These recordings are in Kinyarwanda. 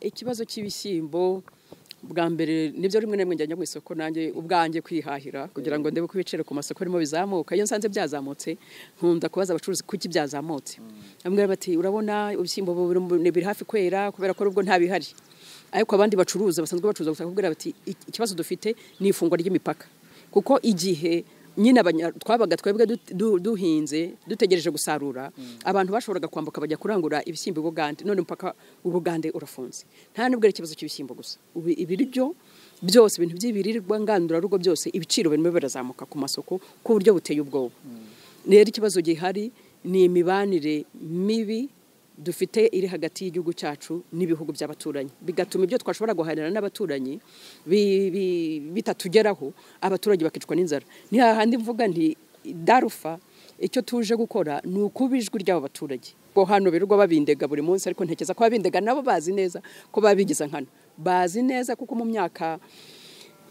ikibazo cy'ibishyimbo bwa mbere ni byo rimwe na rimwe njya mu isoko nanjye ubwanjye kwihahira kugira ngo ndebe ko ibiciro ku masoko birimo bizamuka. Iyo nsanze byazamutse nkunda kubaza abacuruzi kuki byazamutse. Bamwe bati urabona ibishyimbo biri hafi kwera kubera ko nubwo nta bihari. Ariko abandi bacuruza basanzwe bacuruza gusa kubwira bati ikibazo dufite ni ifungwa ry'imipaka. Kuko igihe nyine twabaga twebwe duhinze dutegereje gusarura. Abantu bashoboraga kwambuka bajya kurangura ibishyimbo i bugande. None umupaka ubugande urafunze. Nta nubwo ari ikibazo cy'ibishyimbo gusa. Ibiryo byose ibintu by'ibirirwa ngandurarugo byose ibiciro birimo birazamuka ku masoko ku buryo buteye ubwoba. Rero ikibazo gihari ni imibanire mibi dufite iri hagati y'igihugu cyacu n'ibihugu by'abaturanyi. Bigatuma ibyo twashobora guharanira n'abaturanyi bitatugeraho abaturage bakicwa n'inzara. Ni hahandi mvuga nti darufa icyo tuje gukora ni ukuba ijwi ry'abo baturage bo hano birirwa babindega buri munsi ariko ntekereza ko babindega nabo bazi neza ko babigize nkano bazi neza kuko mu myaka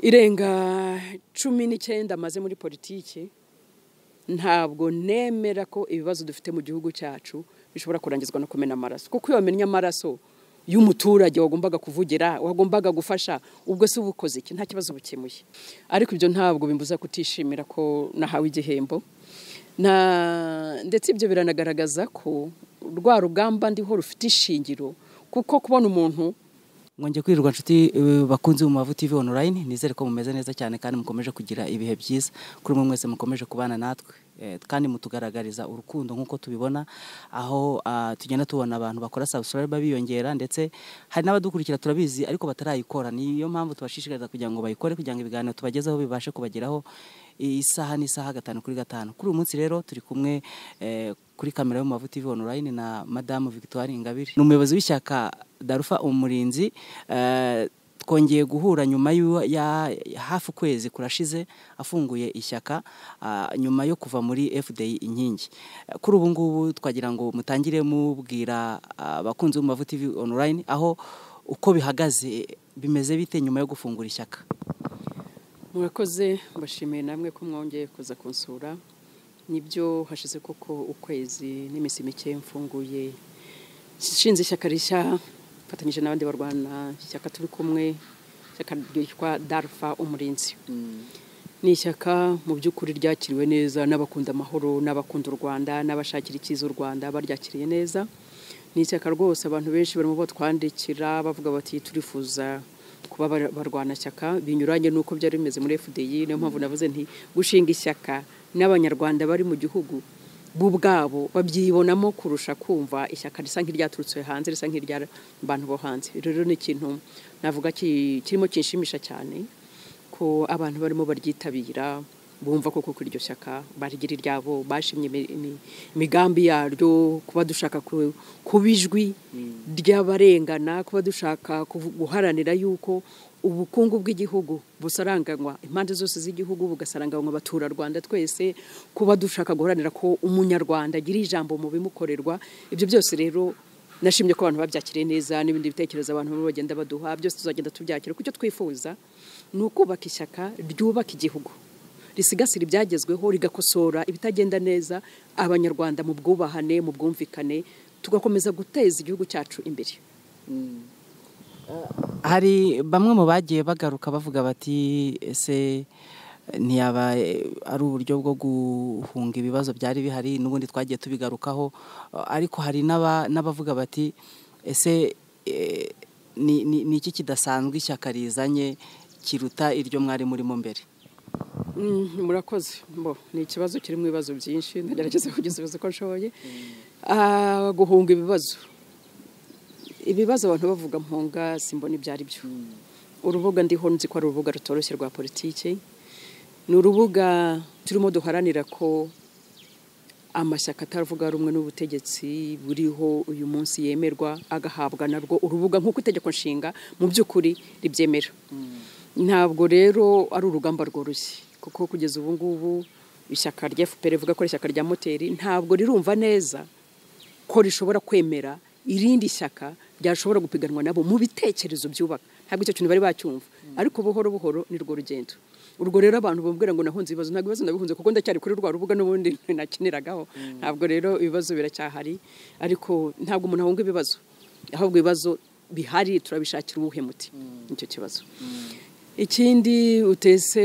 irenga cumi n'icyenda amaze muri politiki ntabwo nemera ko ibibazo dufite mu gihugu cyacu bishobora kurangizwa no kumena amaraso. Kuko iyo wamennye amaraso y'umuturage wagombaga kuvugira wagombaga gufasha ubwo se ubukoze iki? Nta kibazo bukemuye ariko ibyo ntabwo bimbuza kutishimira ko nahawe igihembo. Ndetse ibyo biranagaragaza ko rwa rugamba ndiho rufite ishingiro. Kuko kubona umuntu mwongeye kwirirwa inshuti bakunze mu mavu TV online nizere ko mumeze neza cyane kandi mukomeje kugira ibihe byiza. Kuri mwe mwese mukomeje kubana natwe kandi mutugaragariza urukundo nk'uko tubibona. Aho tugenda tubona abantu bakora subscribe biyongera ndetse hari n'abadukurikira turabizi ariko batarayikora. Niyo mpamvu tubashishikariza kugira ngo bayikore kugira ngo ibiganiro tubagezeho bibashe kubageraho. Isaha n'isaha gatanu kuri gatanu. Kuri uyu munsi rero turi kumwe kuri kamera yo mu mavu TV online na madamu Victoire Ingabire. Ni umuyobozi w'ishyaka Darufa umurinzi twongeye guhura nyuma ya hafi ukwezi kurashize afunguye ishyaka nyuma yo kuva muri FDI inkingi. Kuri ubu ngubu twagira ngo mutangire mubwira abakunzi b'umumavu TV online aho uko bihagaze bimeze bite nyuma yo gufungura ishyaka? Murakoze mbashimiye namwe ko mwongeye kuza kunsura. Nibyo hashize koko ukwezi n'iminsi mike mfunguye. Nshinze ishyaka rishya mfatanyije n'abandi barwana ishyaka turi kumwe ishyaka ryitwa darufa umurinzi. Ni ishyaka mu by'ukuri ryakiriwe neza n'abakunda amahoro n'abakunda u rwanda n'abashakira icyiza u rwanda baryakiriye neza. Ni ishyaka rwose abantu benshi barimo batwandikira bavuga bati turifuza kuba barwanashyaka binyuranye n'uko byari bimeze muri fdi niyo mpamvu navuze nti gushinga ishyaka n'abanyarwanda bari mu gihugu bo ubwabo babyibonamo kurusha kumva ishyaka risa nk'iryaturutse hanze risa nk'iry'abantu bo hanze. Rero ni ikintu navuga kirimo kinshimisha cyane ko abantu barimo baryitabira bumva koko kuri iryo shyaka barigira iryabo bashimye imigambi yaryo kuba dushaka kuba ijwi ry'abarengana kuba dushaka guharanira yuko ubukungu bw'igihugu busaranganywa impande zose z'igihugu bugasaranganywa abaturarwanda twese kuba dushaka guharanira ko umunyarwanda agira ijambo mu bimukorerwa. Ibyo byose rero nashimye ko abantu babyakiriye neza n'ibindi bitekerezo abantu bagenda baduha byose tuzagenda tubyakira. Kuko icyo twifuza ni ukubaka ishyaka ryubaka igihugu. Risigasira ibyagezweho rigakosora ibitagenda neza abanyarwanda mu bwubahane mu bwumvikane tugakomeza guteza igihugu cyacu imbere. Hari bamwe mu bagiye bagaruka bavuga bati ese ntiyaba ari uburyo bwo guhunga ibibazo byari bihari n'ubundi twagiye tubigarukaho? Ariko hari n'abavuga bati ese ni iki kidasanzwe ishyaka rizanye kiruta iryo mwari murimo mbere? Murakoze. Ni ikibazo kirimo ibibazo byinshi. Ndagerageza kugisubiza uko nshoboye. Guhunga ibibazo. Ibibazo abantu bavuga mpunga simbona ibyo ari byo. Urubuga ndiho nzi ko ari urubuga rutoroshye rwa politiki. Ni urubuga turimo duharanira ko amashyaka atavuga rumwe n'ubutegetsi buriho uyu munsi yemerwa agahabwa narwo urubuga nk'uko itegeko nshinga mu by'ukuri ribyemera. Ntabwo rero ari urugamba rworoshye kuko kugeza ubu ngubu ishyaka rya FPR rivuga ko ari ishyaka rya moteri ntabwo rirumva neza ko rishobora kwemera irindi shyaka ryashobora gupiganwa nabo mu bitekerezo byubaka. Ntabwo icyo kintu bari bacyumva. Ariko buhoro buhoro ni rwo rugendo. Urwo rero abantu bambwira ngo nahunze ibibazo ntabwo ibibazo nabihunze kuko ndacyari kuri rwa rubuga n'ubundi nakiniragaho. Ntabwo rero ibibazo biracyahari. Ariko ntabwo umuntu ahunga ibibazo. Ahubwo ibibazo bihari turabishakira uwuhe muti? Nicyo kibazo. Ikindi utese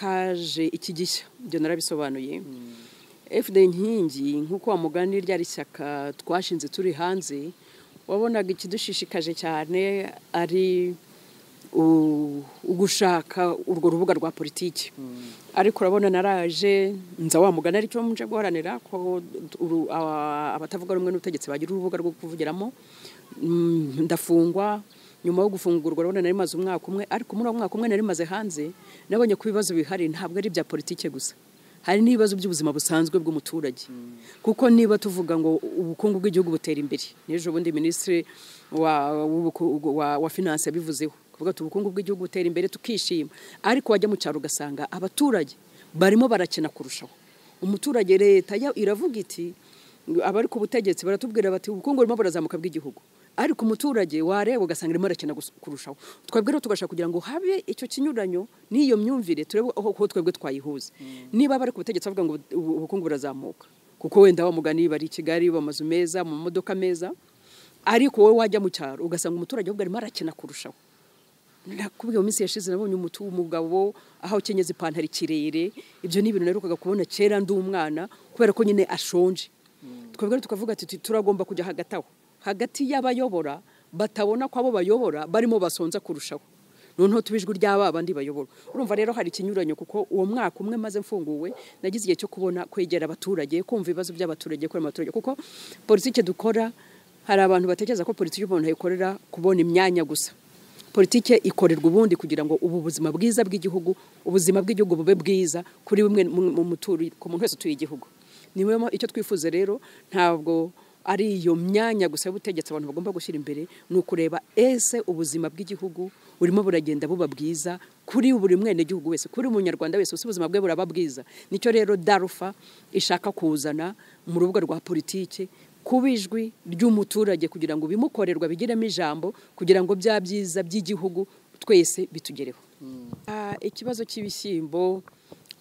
haje iki gishya ibyo narabisobanuye. Fd nkingi nk'uko wa mugani ryari ishyaka twashinze turi hanze wabonaga ikidushishikaje cyane ari ugushaka urwo rubuga rwa politiki. Ariko urabona naraje nza wa mugani ari cyo muje guharanira ko abatavuga rumwe n'ubutegetsi bagira urubuga rwo kuvugiramo. Mm, ndafungwa. Nyuma yo gufungurwa urabona nari maze umwaka umwe ariko muri uwo mwaka umwe nari maze hanze nabonye ko ibibazo bihari ntabwo ari ibya politiki gusa. Hari n'ibibazo by'ubuzima busanzwe bw'umuturage. Kuko niba tuvuga ngo ubukungu bw'igihugu butera imbere n'ejo bundi minisitiri wa, finance yabivuzeho. Kuvuga ati ubukungu bw'igihugu butera imbere tukishima. Ariko wajya mu cyaro ugasanga abaturage barimo barakena kurushaho. Umuturage leta iravuga iti abari ku butegetsi baratubwira bati ubukungu burimo burazamuka bw'igihugu. Ariko umuturage wareba ugasanga arimo arakena gus- kurushaho. Twebwe rero tugashaka kugira ngo habe icyo kinyuranyo n'iyo myumvire turebe aho twebwe twayihuza niba bari ku butegetsi bavuga ngo ubu- ubukungu burazamuka. Kuko wenda wa mugani bari i kigali bamazu meza mu modoka meza ariko wowe wajya mu cyaro ugasanga umuturage ahubwo arimo arakena kurushaho. Nakubwiye mu minsi yashize nabonye umutu w'umugabo aho akenyeza ipantaro ikirere ibyo ni ibintu naherukaga kubona kera ndi umwana kubera ko nyine ashonje. Twebwe rero tukavuga ati tu- turagomba kujya hagati aho. Hagati y'abayobora batabona ko abo bayobora barimo basonza kurushaho. Noneho tuba ijwi ry'aba bandi bayobora. Urumva rero hari ikinyuranyo kuko uwo mwaka umwe maze mfunguwe nagize igihe cyo kubona kwegera abaturage kumva ibibazo by'abaturage kurema abaturage. Kuko politiki dukora hari abantu batekereza ko politiki umuntu ayikorera kubona imyanya gusa. Politike ikorerwa ubundi kugira ngo ubu buzima bwiza bw'igihugu ubuzima bw'igihugu bube bwiza kuri bumwe mu- mu muturi ku muntu wese utuye igihugu. Niyo icyo twifuza rero ntabwo ari iyo myanya gusa y'ubutegetsi abantu bagomba gushyira imbere ni ukureba ese ubuzima bw'igihugu burimo buragenda buba bwiza kuri buri mwenegihugu wese kuri munyarwanda wese ese ubuzima bwe buraba bwiza. Nicyo rero darufa ishaka kuzana mu rubuga rwa politiki kuba ijwi ry'umuturage kugira ngo bimukorerwa bigiremo ijambo kugira ngo bya byiza by'igihugu twese bitugereho. Ah, ikibazo cy'ibishyimbo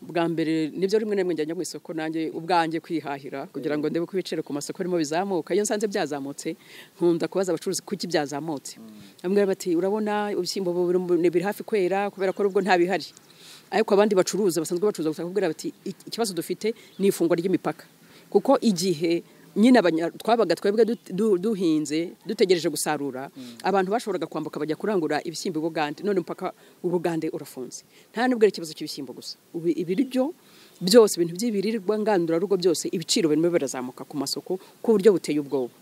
bwa mbere ni byo rimwe na rimwe njya mu isoko nanjye ubwanjye kwihahira kugira ngo ndebe ko ibiciro ku masoko birimo bizamuka. Iyo nsanze byazamutse nkunda kubaza abacuruzi kuki byazamutse. Bamwe bati urabona ibishyimbo biri hafi kwera kubera ko nubwo nta bihari ariko abandi bacuruza basanzwe bacuruza gusa bakubwira bati "I- ikibazo dufite ni ifungwa ry'imipaka. Kuko igihe nyine twabaga twebwe du- du- duhinze dutegereje gusarura abantu bashoboraga kwambuka bajya kurangura ibishyimbo bugande none umupaka w'ubugande urafunze. Nta nubwo ari ikibazo cy'ibishyimbo gusa. Ibiryo byose ibintu by'ibirirwa ngandurarugo byose ibiciro birimo birazamuka ku masoko ku buryo buteye ubwoba.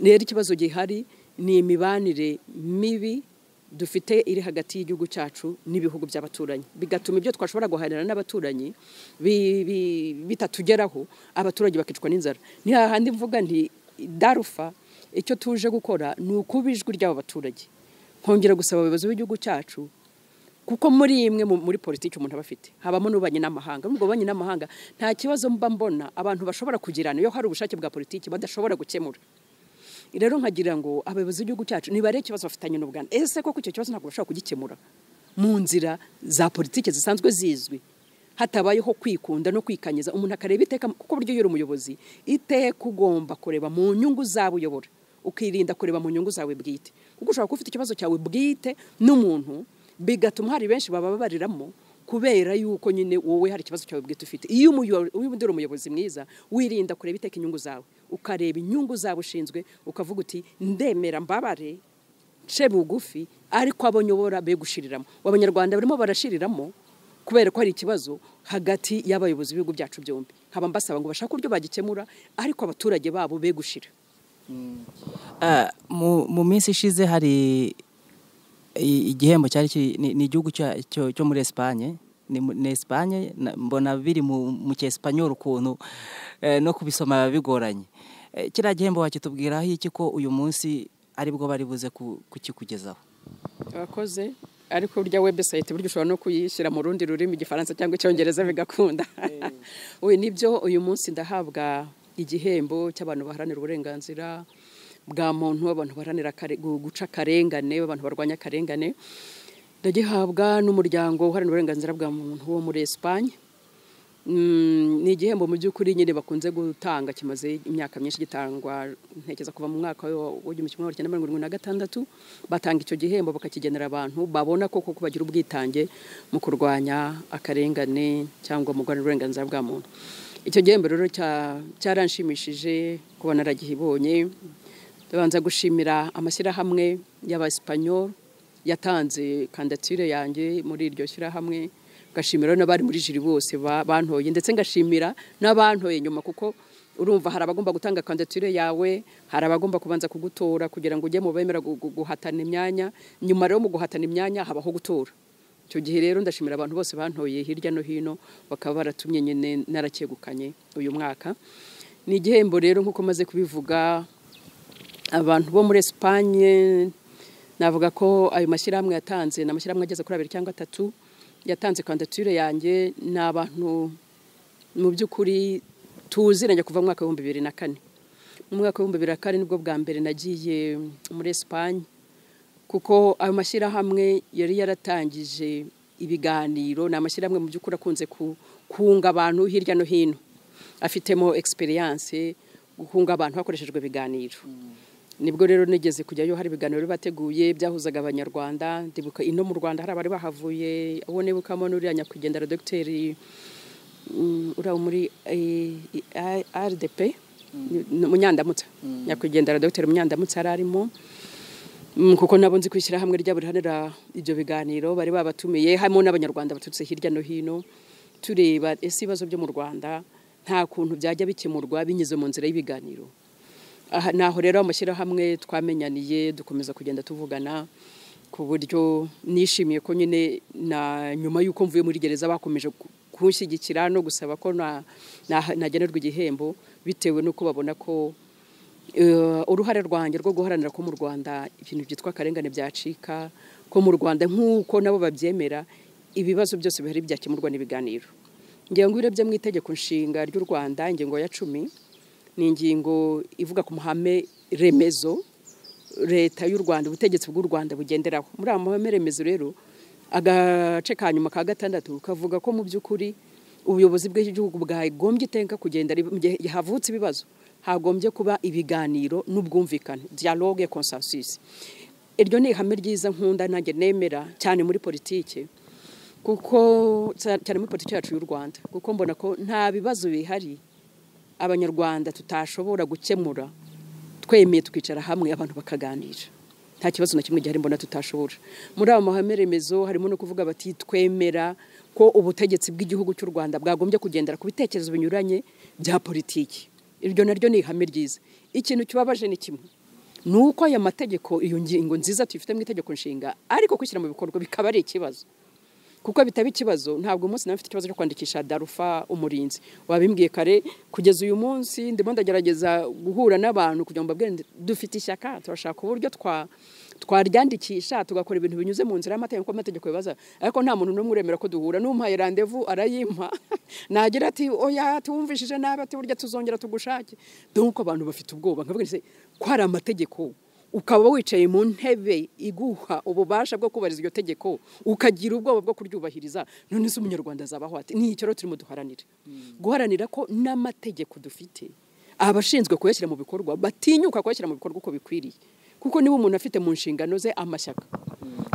Rero ikibazo gihari ni imibanire mibi dufite iri hagati y'igihugu cyacu n'ibihugu by'abaturanyi. Bigatuma ibyo twashobora guharanira n'abaturanyi bi- bi- bitatugeraho abaturage bakicwa n'inzara. Ni hahandi mvuga nti darufa icyo tuje gukora ni ukuba ijwi ry'abo baturage. Nkongera gusaba abayobozi b'igihugu cyacu kuko muri imwe mu- muri politiki umuntu aba afite. Habamo n'ububanyi n'amahanga. N'ubwo bubanyi n'amahanga nta kibazo mba mbona abantu bashobora kugirana. Iyo hari ubushake bwa politiki badashobora gukemura. Rero nkagira ngo abayobozi b'igihugu cyacu nibare ikibazo bafitanye n'ubuganda ese koko icyo kibazo ntabwo bashobora kugikemura? Mu nzira za politiki zisanzwe zizwi. Hatabayeho kwikunda no kwikanyiza. Umuntu akareba iteka kuko buryo yuri umuyobozi iteka ugomba kureba mu nyungu zawe uyobora. Ukirinda kureba mu nyungu zawe bwite. Kuko ushobora kuba ufite ikibazo cyawe bwite n'umuntu bigatuma hari benshi bababariramo kubera yuko nyine wowe hari ikibazo cyawe bwite ufite. Iyo iyo uri umuyobozi mwiza wirinda kureba iteka inyungu zawe. Ukareba inyungu zawe ushinzwe ukavuga uti ndemera mbabare nce bugufi ariko abo nyobora be gushiriramo abanyarwanda barimo barashiriramo kubera ko hari ikibazo hagati y'abayobozi b'ibihugu byacu byombi. Nkaba mbasaba ngo bashake uburyo bagikemura ariko abaturage babo be gushira Ah, mu minsi ishize hari igihembo cyari ni igihugu cyo muri Espagne. Ni Espagne na- mbona biri mu cyesipanyol ukuntu eh, no kubisoma biba bigoranye. Eh, kiriya gihembo wakitubwiraho iki ko uyu munsi ari bwo bari buze ku- kukikugezaho? Abakoze ariko burya website burya ushobora no kuyishyira mu rundi rurimi igifaransa cyangwa icyongereza bigakunda. We ni byo uyu munsi ndahabwa igihembo cy'abantu baharanira uburenganzira bwa muntu abantu baharanira guca akarengane abantu barwanya akarengane. Ndagihabwa n'umuryango uharanira uburenganzira bwa muntu wo muri Espagne. Mm, ni igihembo mu by'ukuri nyine bakunze gutanga kimaze imyaka myinshi gitangwa ntekereza kuva mu mwaka w'igihumbi kimwe magana mirongo irindwi na gatandatu batanga icyo gihembo bakakigenera abantu babona koko ko bagira ubwitange mu kurwanya akarengane cyangwa mu guharanira uburenganzira bwa muntu. Icyo gihembo rero cya- cyaranshimishije kuba naragihibonye. Ndabanza gushimira amashyirahamwe y'abasipanyol yatanze kandidatire yanjye muri iryo shyirahamwe. Ngashimira n'abari muri jiri bose ba- bantoye ndetse ngashimira n'abantoye nyuma kuko urumva hari abagomba gutanga kandidatire yawe hari abagomba kubanza kugutora kugira ngo ujye mu bemera gu- gu- guhatana imyanya. Nyuma rero mu guhatana imyanya habaho gutora. Icyo gihe rero ndashimira abantu bose bantoye hirya no hino bakaba baratumye nyine narakegukanye uyu mwaka. Ni igihembo rero nk'uko maze kubivuga abantu bo muri Espagne navuga ko ayo mashyirahamwe yatanze ni amashyirahamwe ageze kuri abiri cyangwa atatu yatanze kandidatire yanjye ni abantu mu by'ukuri tuziranye kuva mu mwaka w'ibihumbi bibiri na kane. Mu mwaka w'ibihumbi bibiri na kane ni bwo bwa mbere nagiye muri Espagne kuko ayo mashyirahamwe yari yaratangije ibiganiro ni amashyirahamwe mu by'ukuri akunze ku- kunga abantu hirya no hino. Afitemo experience gukunga abantu hakoreshejwe ibiganiro. Ni bwo rero nigeze kujyayo hari ibiganiro bateguye byahuzaga abanyarwanda. Ndibuka ino mu rwanda hari abari bahavuye. Uwo nibukamo n'uriya nyakwigendera dogiteri mm, uriya muri eh, rdp ni- munyandamutsa. Nyakwigendera dogiteri munyandamutsa yari arimo. Mm, kuko nabo nzi kwishyira hamwe ryabo rihanira ibyo biganiro bari babatumiye harimo n'abanyarwanda baturutse hirya no hino. Tureba ese ibibazo byo mu rwanda nta kuntu byajya bikemurwa binyuze mu nzira y'ibiganiro. Aha naho rero amashyirahamwe twamenyaniye dukomeza kugenda tuvugana ku buryo nishimiye ko nyine na nyuma y'uko mvuye muri gereza bakomeje ku- kunshyigikira no gusaba ko na- na- nagenerwa igihembo bitewe n'uko babona ko eh, uruhare rwanjye rwo guharanira ko mu Rwanda ibintu byitwa akarengane byacika ko mu Rwanda nk'uko nabo babyemera ibibazo byose bihari byakemurwa n'ibiganiro. Ngira ngo urebye mu itegeko nshinga ry'u Rwanda ingingo ya cumi ni ingingo ivuga ku mahame remezo leta y'u Rwanda ubutegetsi bw'u Rwanda bugenderaho. Muri aya mahame remezo rero agace ka nyuma ka gatandatu kavuga ko mu by'ukuri ubuyobozi bw'igihugu bwagombye iteka kugenda mu gihe havutse ibibazo hagombye kuba ibiganiro n'ubwumvikane dialogue consensus. Iryo ni ihame ryiza nkunda nanjye nemera cyane muri politike kuko cyane muri politiki yacu y'u Rwanda kuko mbona ko nta bibazo bihari abanyarwanda tutashobora gukemura twemeye tukicara hamwe abantu bakaganira. Nta kibazo na kimwe gihari mbona tutashobora. Muri abo mahame remezo harimo no kuvuga bati twemera ko ubutegetsi bw'igihugu cy'u Rwanda bwagombye kugendera ku bitekerezo binyuranye bya politiki. Iryo naryo ni ihame ryiza. Ikintu kibabaje ni kimwe. Ni uko aya mategeko iyo ngingo nziza tuyifite mu itegeko nshinga ariko kwishyira mu bikorwa bikaba ari ikibazo. Kuko bitaba ikibazo ntabwo umunsi nawe mfite ikibazo cyo kwandikisha darufa umurinzi. Wabimbwiye kare kugeza uyu munsi ndimo ndagerageza guhura n'abantu kugira ngo mbabwire dufite ishyaka turashaka uburyo twa twaryandikisha tugakora ibintu binyuze mu nzira y'amategeko amategeko bibaza. Ariko nta muntu n'umwe uremera ko duhura. N'umuhaye randevu arayimpa. Nagira ati oya tuwumvishije nabi ati burya tuzongera tugushake. Dore abantu bafite ubwoba. Nkavuga ko hari amategeko ukaba wicaye mu ntebe iguha ububasha bwo kubariza iryo tegeko ukagira ubwoba bwo kuryubahiriza none se umunyarwanda azabaho ati ni icyo rero turimo duharanira. Guharanira ko n'amategeko dufite abashinzwe kuyashyira mu bikorwa batinyuka kuyashyira mu bikorwa uko bikwiriye. Kuko niba umuntu afite mu nshingano ze amashyaka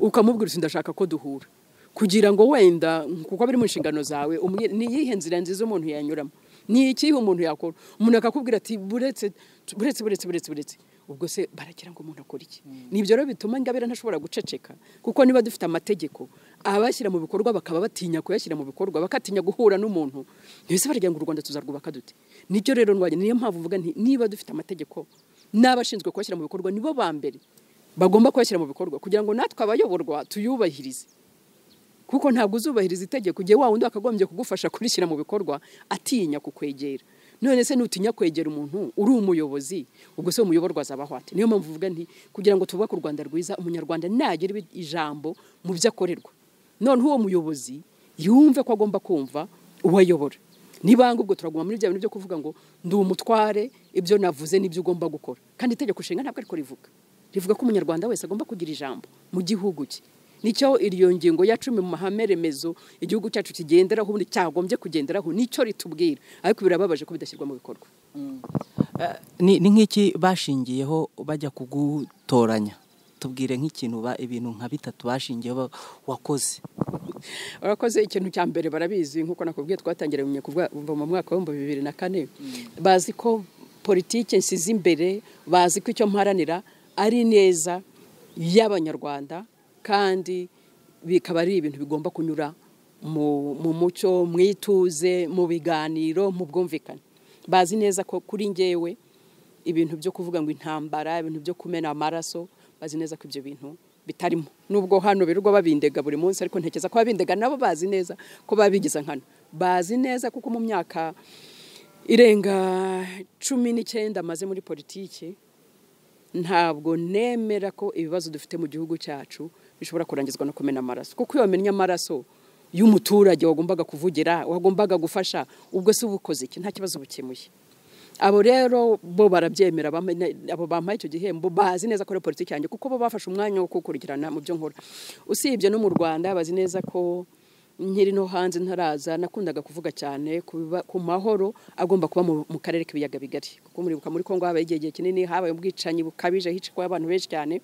ukamubwira uti ndashaka ko duhura. Kugira ngo wenda kuko biri mu nshingano zawe ni iyihe nzira nziza umuntu yanyuramo? Ni ikihe umuntu yakora? Umuntu akakubwira ati buretse buretse buretse buretse. Ubwo se baragira ngo umuntu akore iki? Ni ibyo rero bituma ingabire ntashobora guceceka kuko niba dufite amategeko abashyira mu bikorwa bakaba batinya kuyashyira mu bikorwa bakatinya guhura n'umuntu. Ntibise baragira ngo u rwanda tuzarwubaka dute ni cyo rero ndwanya niyo mpamvu uvuga nti niba dufite amategeko n'abashinzwe kuyashyira mu bikorwa nibo ba mbere bagomba kuyashyira mu bikorwa kugira ngo natwe abayoborwa tuyubahirize. Kuko ntabwo uzubahiriza itegeko igihe wa wundi wakagombye kugufasha kurishyira mu bikorwa atinya kukwegera. None se nutinya kwegera umuntu uri umuyobozi ubwo se umuyoborwa azabaho ati niyo mpamvu uvuga nti kugira ngo tubake u rwanda rwiza umunyarwanda nagira ijambo mu byo akorerwa. None uwo muyobozi yumve ko agomba kumva uwo ayobora. Nibanga ubwo turaguma muri bya bintu byo kuvuga ngo ndi umutware ibyo navuze n'ibyo ugomba gukora. Kandi itegeko nshinga ntabwo ariko rivuga. Rivuga ko umunyarwanda wese agomba kugira ijambo mu gihugu cye. Ni cyo iyo ngingo ya cumi mu mahame remezo igihugu cyacu kigenderaho ubundi cyagombye kugenderaho ni cyo ritubwira. Ariko birababaje ko bidashyirwa mu bikorwa. Eh, ni nk'iki bashingiyeho bajya kugutoranya? Tubwire nk'ikintu ba ibintu nka bitatu bashingiyeho ba- wakoze. Abakoze ikintu cya mbere barabizi nk'uko nakubwiye twatangira kuva mu mwaka w'ibihumbi bibiri na kane. Bazi ko politiki nsize imbere bazi ko icyo mparanira ari neza y'abanyarwanda. Kandi bikaba ari ibintu bigomba kunyura mu mu mucyo mu ituze mu biganiro mu bwumvikane. Bazi neza ko kuri ngewe ibintu byo kuvuga ngo intambara ibintu byo kumena amaraso bazi neza ko ibyo bintu bitarimo. Nubwo hano birirwa babindega buri munsi ariko ntekereza ko babindega nabo bazi neza ko babigize nkano. Bazi neza kuko mu myaka irenga cumi n'icyenda maze muri politiki ntabwo nemera ko ibibazo dufite mu gihugu cyacu bishobora kurangizwa no kumena amaraso. Kuko iyo wamennye amaraso y'umuturage wagombaga kuvugira wagombaga gufasha ubwo se uba ukoze iki? Nta kibazo bukemuye. Abo rero bo barabyemera abo bampaye icyo gihembo bazi neza ko ari politiki yanjye kuko bo bafashe umwanya wo kukurikirana mu byo nkora. Usibye no mu rwanda bazi neza ko nkiri no hanze ntaraza nakundaga kuvuga cyane ku mahoro agomba kuba mu- karere k'ibiyaga bigari. Kuko muri kongo habaye igihe gihe kinini habaye ubwicanyi bukabije hicikwa abantu benshi cyane.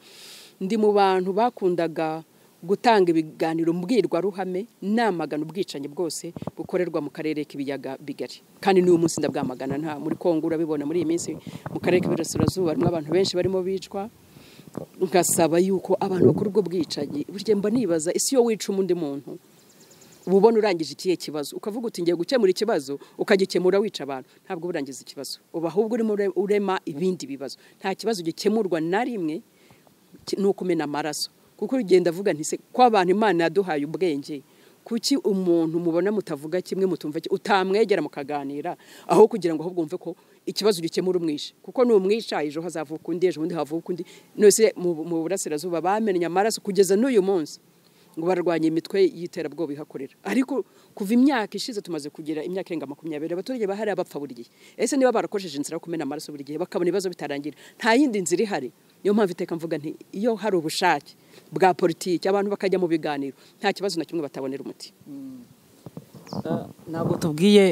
Ndi mu bantu bakundaga gutanga ibiganiro mbwirwaruhame namagana ubwicanyi bwose bukorerwa mu karere k'ibiyaga bigari. Kandi n'uyu munsi ndabwamagana nta muri kongo urabibona muri iyi minsi mu karere k'iburasirazuba harimo abantu benshi barimo bicwa. Ngasaba yuko abantu bakora ubwo bwicanyi burya mba nibaza isi yo wica undi muntu? Uba ubona urangije ikihe kibazo? Ukavuga uti ngiye gukemura ikibazo ukagikemura wica abantu. Ntabwo urangiza ikibazo. Uba ahubwo urimo ure- urema ibindi bibazo. Nta kibazo gikemurwa na rimwe ni ukumena amaraso. Kuko ugenda avuga nti se ko abantu imana yaduhaye ubwenge kuki umuntu mubona mutavuga kimwe mutumva utamwegera mukaganira aho kugira ngo ahubwo wumve ko ikibazo gikemura umwishe. Kuko numwisha ejo hazavuka undi ejo bundi havuka undi. Nose mu burasirazuba bamennye amaraso kugeza n'uyu munsi. Ngo barwanye imitwe y'iterabwoba ihakorera. Ariko kuva imyaka ishize tumaze kugira imyaka irenga makumyabiri abaturage bahari bapfa buri gihe. Ese niba barakoresheje inzira yo kumena amaraso buri gihe bakabona ibibazo bitarangira? Nta yindi nzira ihari. Niyo mpamvu iteka mvuga nti iyo hari ubushake bwa politiki abantu bakajya mu biganiro nta kibazo na kimwe batabonera umuti. Ntabwo tubwiye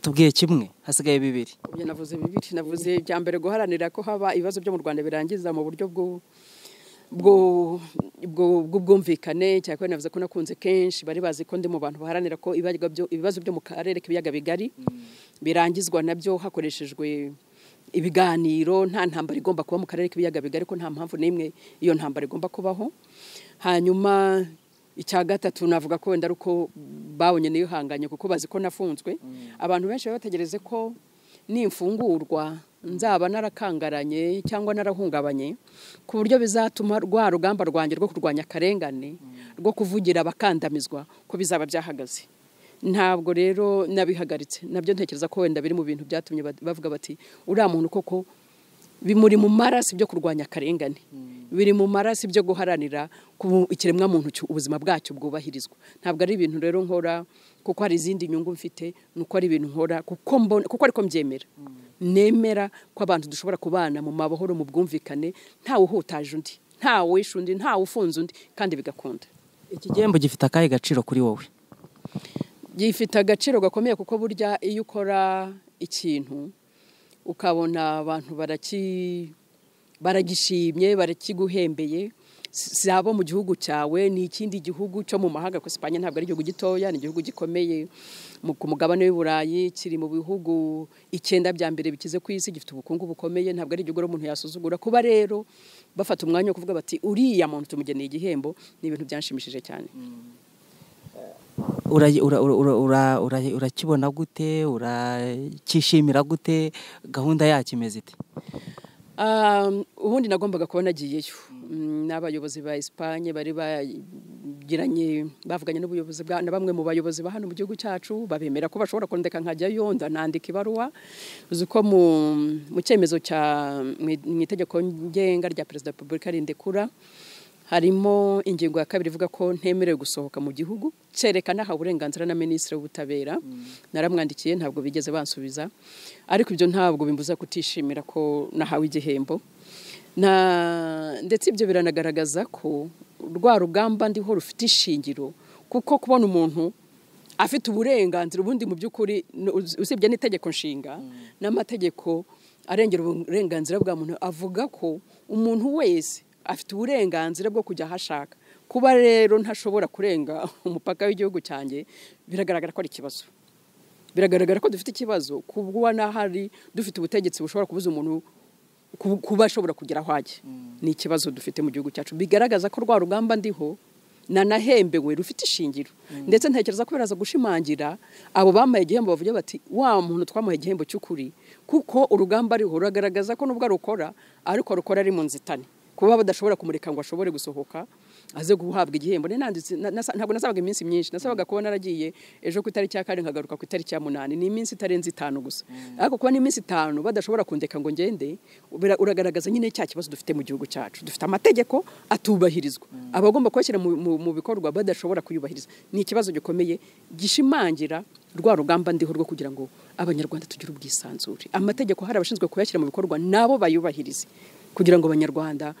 tubwiye kimwe hasigaye bibiri. Navuze bibiri navuze icya mbere guharanira ko haba ibibazo byo mu rwanda birangiza mu buryo bw'ubwumvikane cyangwa navuze ko nakunze kenshi bari bazi ko ndi mu bantu baharanira ko ibibazo byo- ibibazo byo mu karere k'ibiyaga bigari birangizwa na byo hakoreshejwe ibiganiro nta ntambara igomba kuba mu karere k'ibiyaga bigari ko nta mpamvu n'imwe iyo ntambara igomba kubaho. Hanyuma icya gatatu navuga ko wenda ari uko babonye niyihanganye kuko bazi ko nafunzwe. Abantu benshi baba bategereze ko nimfungurwa nzaba narakangaranye cyangwa narahungabanye ku buryo bizatuma rwa rugamba rwanjye rwo kurwanya akarengane rwo kuvugira abakandamizwa ko bizaba byahagaze. Ntabwo rero nabihagaritse na byo ntekereza ko wenda biri mu bintu byatumye ba- bavuga bati uriya muntu koko bimuri mu maraso byo kurwanya akarengane. Biri mu maraso byo guharanira ku ikiremwamuntu ubuzima bwacyo bwubahirizwa. Ntabwo ari ibintu rero nkora kuko hari izindi nyungu mfite nuko ari ibintu nkora kuko mbona kuko ariko mbyemera. Nemera ko abantu dushobora kubana mu mahoro mu bwumvikane ntawe uhutaje undi ntawe wishe undi ntawe ufunze undi kandi bigakunda. Iki gihembo gifite akahe gaciro kuri wowe? Gifite agaciro gakomeye kuko burya iyo ukora ikintu ukabona abantu baraki baragishimye barakiguhembeye. Si abo mu gihugu cyawe ni ikindi gihugu cyo mu mahanga kuko Espanye ntabwo ari igihugu gitoya ni igihugu gikomeye. Ku mugabane w'i Burayi kiri mu bihugu icyenda bya mbere bikize ku isi gifite ubukungu bukomeye ntabwo ari igihugu umuntu yasuzugura. Kuba rero bafata umwanya wo kuvuga bati uriya muntu tumugeneye igihembo ni ibintu byanshimishije cyane. Ura- ura- ura- ura- ura- ura- urakibona gute? Urakishimira gute? Gahunda yacyo imeze ite? Um, ubundi nagombaga kuba nagiyeyo. Mm, n'abayobozi ba Espagne bari bagiranye bavuganye n'ubuyobozi bwa na bamwe mu bayobozi ba hano mu gihugu cyacu babemera ko bashobora kundeka nkajyayo ndanandika ibaruwa. Uzi ko mu cyemezo mu itegeko ngenga rya perezida wa repubulika rindekura harimo ingingo ya kabiri ivuga ko ntemerewe gusohoka mu gihugu cyerekana aha uburenganzira na minisitiri w'ubutabera. Naramwandikiye ntabwo bigeze bansubiza ariko ibyo ntabwo bimbuza kutishimira ko nahawe igihembo. Ndetse ibyo biranagaragaza ko rwa rugamba ndiho rufite ishingiro kuko kubona umuntu afite uburenganzira ubundi mu by'ukuri usibye n'itegeko nshinga n'amategeko arengera uburenganzira bwa muntu avuga ko umuntu wese afite uburenganzira bwo kujya aho ashaka. Kuba rero ntashobora kurenga umupaka w'igihugu cyanjye biragaragara ko ari ikibazo. Biragaragara ko dufite ikibazo kuba n'ahari dufite ubutegetsi bushobora kubuza umuntu kuba ashobora kugera aho ajya ni ikibazo dufite mu gihugu cyacu. Bigaragaza ko rwa rugamba ndiho nanahembewe rufite ishingiro. Ndetse ntekereza ko biraza gushimangira abo bambaye igihembo bavuga bati wa muntu twamuhaye igihembo cy'ukuri. Kuko urugamba ariho ruragaragaza ko nubwo arukora ariko rukora ari mu nzitane. Kuba badashobora kumureka ngo ashobore gusohoka aze guhabwa igihembo. Ntabwo nasabaga iminsi myinshi. Nasabaga kuba naragiye ejo ku itariki ya kane nkagaruka ku itariki ya munani. Ni iminsi itarenze itanu gusa. Ariko kuba n'iminsi itanu badashobora kundeka ngo ngende uragaragaza nyine cya kibazo dufite mu gihugu cyacu. Dufite amategeko atubahirizwa. Abagomba kuyashyira mu bikorwa badashobora kuyubahiriza. Ni ikibazo gikomeye gishimangira rwa rugamba ndiho rwo kugira ngo abanyarwanda tugire ubwisanzure. Amategeko hari abashinzwe kuyashyira mu bikorwa nabo bayubahirize. Kugira ngo abanyarwanda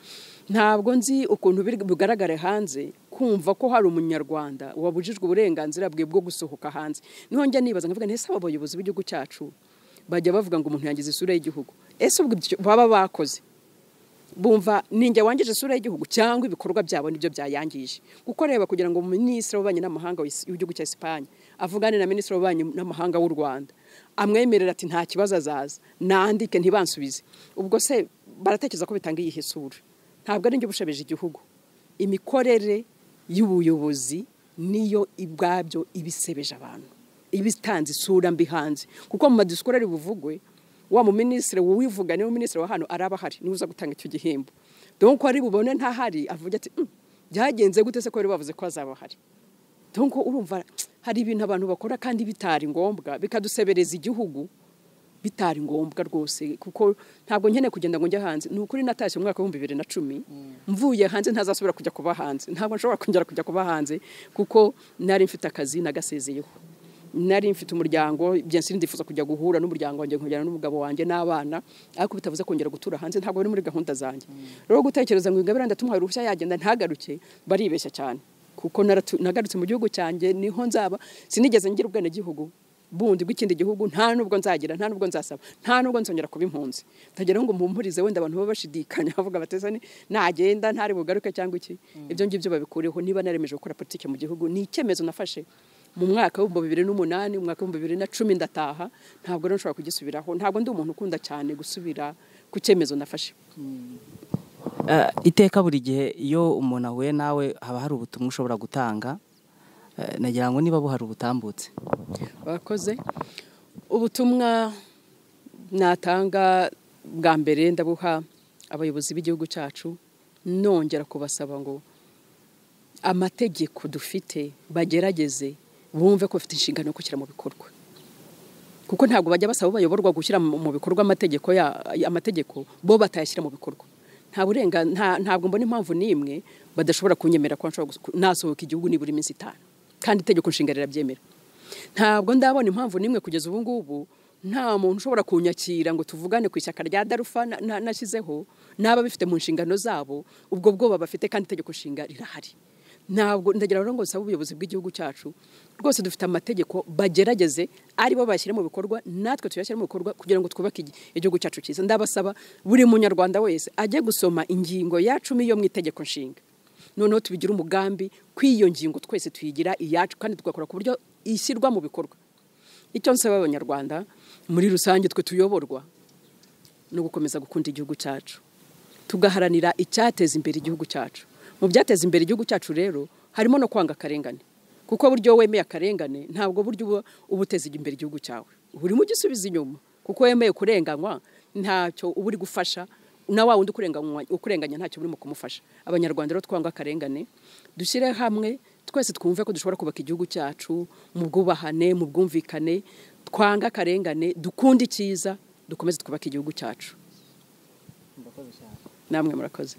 ntabwo nzi ukuntu biri bugaragare hanze kumva ko hari umunyarwanda wabujijwe uburenganzira bwe bwo gusohoka hanze. Niho njya nibaza nkavuga ese aba bayobozi b'igihugu cyacu? Bajya bavuga ngo umuntu yangiza isura y'igihugu. Ese ubwo baba bakoze? Bumva ninjye wangije isura y'igihugu cyangwa ibikorwa byabo ni byo byayangije? Kuko reba kugira ngo minisitiri w'ububanyi n'amahanga w'igihugu cya Espagne avugane na minisitiri w'ububanyi n'amahanga w'u Rwanda amwemerera ati nta kibazo azaza nandike ntibansubize. Ubwo se baratekereza ko bitanga iyihe sura? Ntabwo ari njye ubushabeje igihugu. Imikorere y'ubuyobozi niyo ibwabyo ibisebeje abantu. Ibitanze isura mbi hanze. Kuko mu madisikuru ari buvugwe wa mu minisitiri wivuga ni we minisitiri wa hano araba ahari ni we uza gutanga icyo gihembo. Donc ari bubone ntahari avuga ati "Mm, byagenze gute se ko bari bavuze ko azaba ahari? Donc urumva hari ibintu abantu bakora kandi bitari ngombwa bikadusebereza igihugu. Bitari ngombwa rwose kuko ntabwo nkeneye kugenda ngo njye hanze. Ni ukuri natashye mu mwaka w'ibihumbi bibiri na cumi. Mvuye hanze ntazasubira kujya kuba hanze. Ntabwo nshobora kongera kujya kuba hanze kuko nari mfite akazi nagasezeyeho. Nari mfite umuryango byensi ndifuza kujya guhura n'umuryango wanjye nkujyana n'umugabo wanjye n'abana ariko bitavuze kongera gutura hanze ntabwo biri muri gahunda zanjye. Rero gutekereza ngo ingabire ndatumuhaye uruhushya yagenda ntagaruke baribeshya cyane. Kuko nagarutse mu gihugu cyanjye ni ho nzaba sinigeze ngira ubwenegihugu. Bundi bw'ikindi gihugu nta nubwo nzagira nta nubwo nzasaba nta nubwo nzongera kuba impunzi. Ndagira ngo mumpurize wenda abantu baba bashidikanya bavuga bateza ni nagenda ntari bugaruke cyangwa iki? Ibyo ngibyo babikureho niba naremeje gukora politiki mu gihugu. Ni icyemezo nafashe mu mwaka w'ibihumbi bibiri n'umunani mu mwaka w'ibihumbi bibiri na cumi ndataha ntabwo rero nshobora kugisubiraho. Ntabwo ndi umuntu ukunda cyane gusubira ku cyemezo nafashe. Eh, iteka buri gihe iyo umuntu ahuye nawe haba hari ubutumwa ushobora gutanga. Nagira ngo niba buhari ubutambutse. Bakoze ubutumwa natanga bwa mbere ndabuha abayobozi b'igihugu cyacu nongera kubasaba ngo amategeko dufite bagerageze bumve ko bafite inshingano yo gushyira mu bikorwa. Kuko ntabwo bajya basaba bayoborwa gushyira mu bikorwa amategeko amategeko bo batayashyira mu bikorwa. Nta burenga nta- ntabwo mbona impamvu n'imwe badashobora kunyemera ko nasohoka igihugu nibura iminsi itanu. Kandi itegeko nshinga rirabyemera ntabwo ndabona impamvu n'imwe kugeza ubu ngubu nta muntu ushobora kunyakira ngo tuvugane ku ishyaka rya darufa na- na- nashyizeho n'aba bifite mu nshingano zabo ubwo bwoba bafite kandi itegeko nshinga rirahari. Ntabwo ndagira ngo nsaba ubuyobozi bw'igihugu cyacu rwose dufite amategeko bagerageze ari bo bashyira mu bikorwa natwe tuyashyira mu bikorwa kugira ngo twubake igi- igihugu cyacu cyiza. Ndabasaba buri munyarwanda wese ajye gusoma ingingo ya cumi yo mu itegeko nshinga. Noneho tubigire umugambi ko iyo ngingo twese tuyigira iyacu kandi tugakora ku buryo ishyirwa mu bikorwa. Icyo nsaba abanyarwanda muri rusange twe tuyoborwa no gukomeza gukunda igihugu cyacu. Tugaharanira icyateza imbere igihugu cyacu. Mu byateza imbere igihugu cyacu rero harimo no kwanga akarengane. Kuko buryo wemeye akarengane ntabwo buryo uba uba uteza imbere igihugu cyawe. Urimo ugisubiza inyuma. Kuko wemeye kurenganywa ntacyo uba uri gufasha na wa wundi ukurenganya ntacyo urimo kumufasha. Abanyarwanda rero twanga akarengane dushyire hamwe twese twumve ko dushobora kubaka igihugu cyacu mu bwubahane mu bwumvikane twanga akarengane dukunde icyiza dukomeze twubake igihugu cyacu. Namwe murakoze.